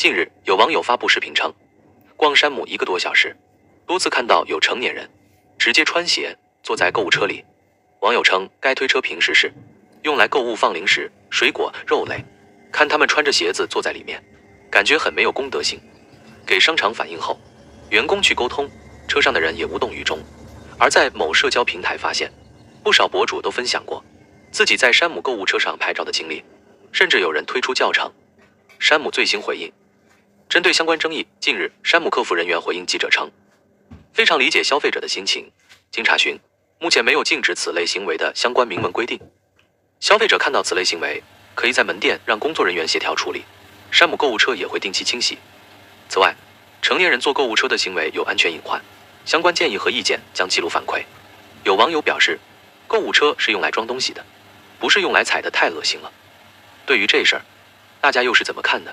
近日，有网友发布视频称，逛山姆一个多小时，多次看到有成年人直接穿鞋坐在购物车里。网友称，该推车平时是用来购物放零食、水果、肉类，看他们穿着鞋子坐在里面，感觉很没有公德心。给商场反映后，员工去沟通，车上的人也无动于衷。而在某社交平台发现，不少博主都分享过自己在山姆购物车上拍照的经历，甚至有人推出教程。山姆最新回应。针对相关争议，近日山姆客服人员回应记者称，非常理解消费者的心情。经查询，目前没有禁止此类行为的相关明文规定。消费者看到此类行为，可以在门店让工作人员协调处理。山姆购物车也会定期清洗。此外，成年人坐购物车的行为有安全隐患，相关建议和意见将记录反馈。有网友表示，购物车是用来装东西的，不是用来踩的，太恶心了。对于这事儿，大家又是怎么看的？